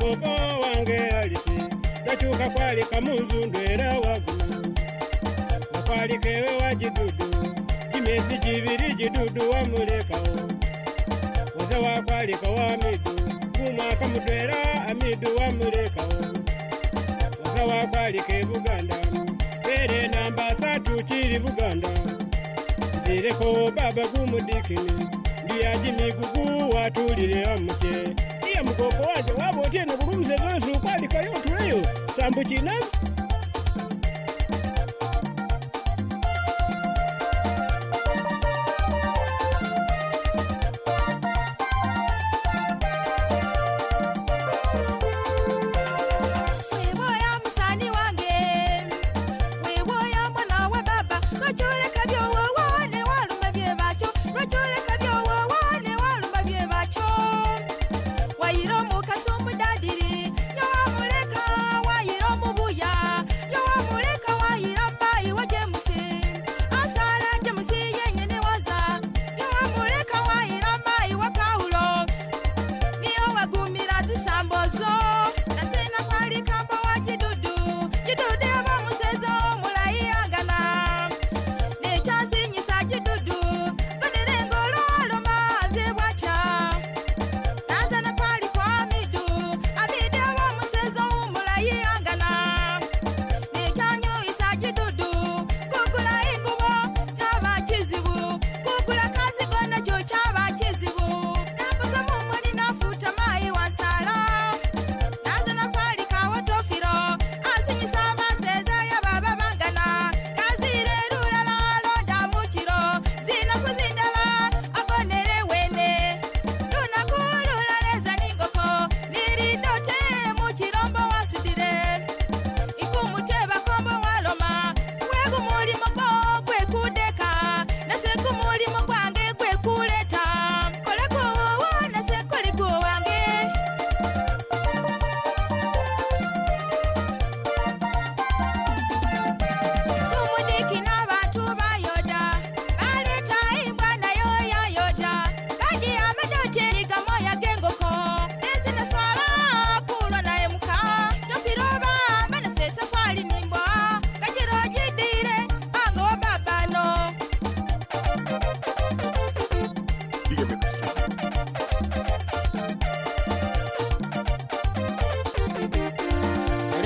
kuba wange alisi takyuka kwalika munzundu era wagu akwalikaewe wa gidudu gimesi gibiri gidudu wamulekawo oze wakwalika wa midu kumwaka mudwera amidu wamulekawo oze wakwalika e buganda bere namba satu kiri buganda zireko baba gumudikini ndiyagimigugu watulire amuce mugogo wake wavotie nekurumuzekezi ukwalikayo tureyo sambuchinazi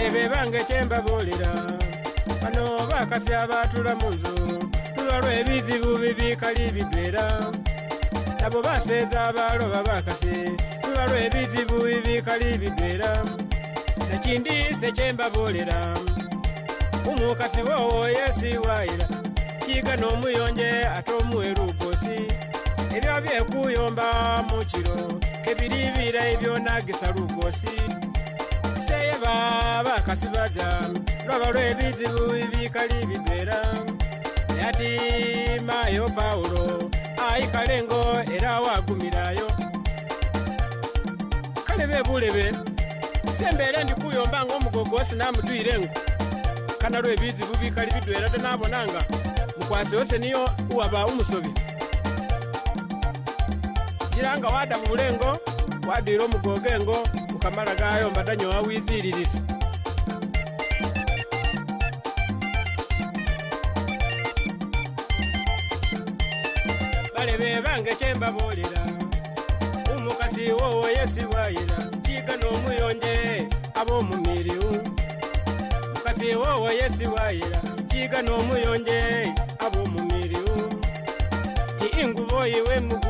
ebebanga ekyembabuulira bano bakasi abatula mu nzu tulwalwa ebizibu bibiikali bidwera nabo baseeza abaloba bakasi tulwalwa ebizibu bibiikali bidwera nekindiise ekyembabuulira umukasi woowo yesiwaayira kiiga n'omuyonje ate omuwerukosi ebyo byekuyomba mu kiro kebiribira ebyonagisa lukosi baba bakasibaza lwaba lwebizibu ebikali bibera ati mayo pawulo ayikalengo era wagumirayo kale bebulebe sembeera ndikuyomba nga omugogoosi namutwirengo kana lwebizibu bikali bidwera da nabonanga mukwasi yose niyo uwabawo musobi jiranga wadabulengo wadira omukoga engo mukamala gayo mbatanye wawiziririsa balebe bange kyembabolera umukasi wowo yesibwayira kika n'omuyonje ab'omumiriu mukasi wowo yesibwayira kika n'omuyonje ab'omumiriu ti inguboyiwe muk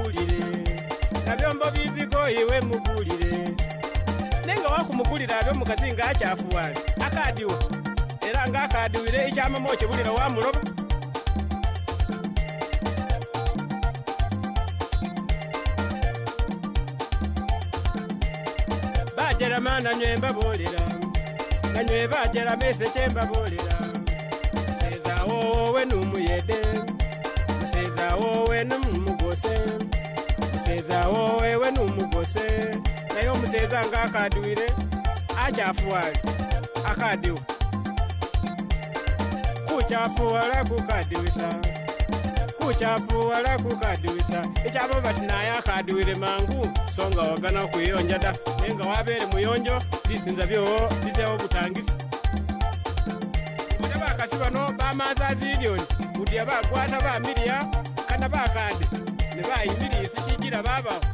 ebigambo bizigoyiwe mugulire naye nga wakumugulira abe omukazi nga akyafuwale akadiwa era nga akadiwire ekyamama okibulira wamuloba bajeramananywembabulira nanywebajeramaise kyembabulira ewe numugose naye omuseeza nga akadiwire akyafuwale akadiwa kukyafuwala kukadiwisa kukyafuwala kukadiwisa ekyava bati naye akadiwire mangu so nga wagana okuyonja da naye nga wabere muyonjo bisinza byowo bizewo butangisi bakasi bano bamaza zilioni budya bakwata bamiliya kana bakade nebayimirisa kigira babawo